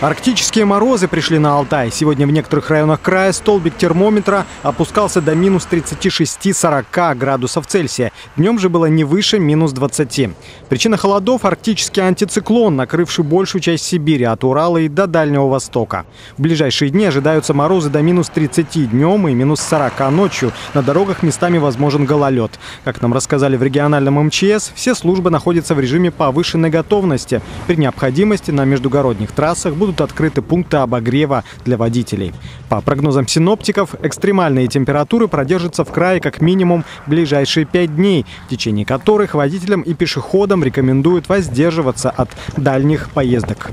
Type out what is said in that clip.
Арктические морозы пришли на Алтай. Сегодня в некоторых районах края столбик термометра опускался до минус 36-40 градусов Цельсия. Днем же было не выше минус 20. Причина холодов – арктический антициклон, накрывший большую часть Сибири от Урала и до Дальнего Востока. В ближайшие дни ожидаются морозы до минус 30 днем и минус 40 ночью. На дорогах местами возможен гололед. Как нам рассказали в региональном МЧС, все службы находятся в режиме повышенной готовности. При необходимости на междугородних трассах будут будут открыты пункты обогрева для водителей. По прогнозам синоптиков, экстремальные температуры продержатся в крае как минимум ближайшие пять дней, в течение которых водителям и пешеходам рекомендуют воздерживаться от дальних поездок.